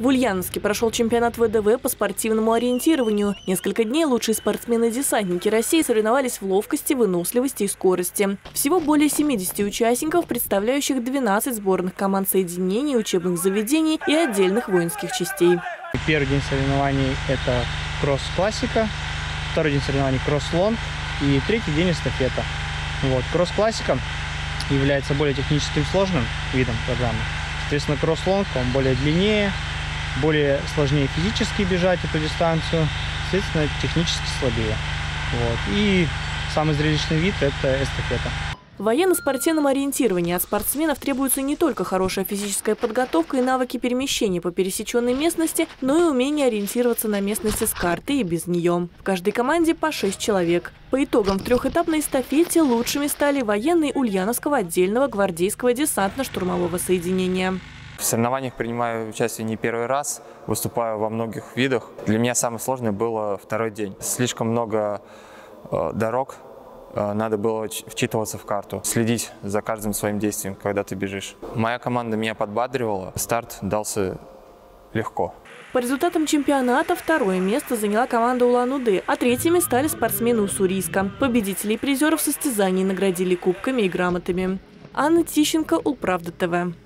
В Ульяновске прошел чемпионат ВДВ по спортивному ориентированию. Несколько дней лучшие спортсмены-десантники России соревновались в ловкости, выносливости и скорости. Всего более 70 участников, представляющих 12 сборных команд соединений, учебных заведений и отдельных воинских частей. Первый день соревнований – это кросс-классика, второй день соревнований – кросс-лонг и третий день – эстафета. Вот. Кросс-классика является более техническим сложным видом программы. Соответственно, кросс-лонг, он более длиннее, более сложнее физически бежать эту дистанцию, соответственно, технически слабее. Вот. И самый зрелищный вид – это эстафета. В военно-спортивном ориентировании от спортсменов требуется не только хорошая физическая подготовка и навыки перемещения по пересеченной местности, но и умение ориентироваться на местности с карты и без нее. В каждой команде по 6 человек. По итогам в трехэтапной эстафете лучшими стали военные Ульяновского отдельного гвардейского десантно-штурмового соединения. В соревнованиях принимаю участие не первый раз, выступаю во многих видах. Для меня самое сложное было второй день. Слишком много э, дорог, э, надо было вчитываться в карту, следить за каждым своим действием, когда ты бежишь. Моя команда меня подбадривала, старт дался легко. По результатам чемпионата второе место заняла команда Улан-Удэ, а третьими стали спортсмены Уссурийска. Победителей и призеров состязаний наградили кубками и грамотами. Анна Тищенко, Улправда ТВ.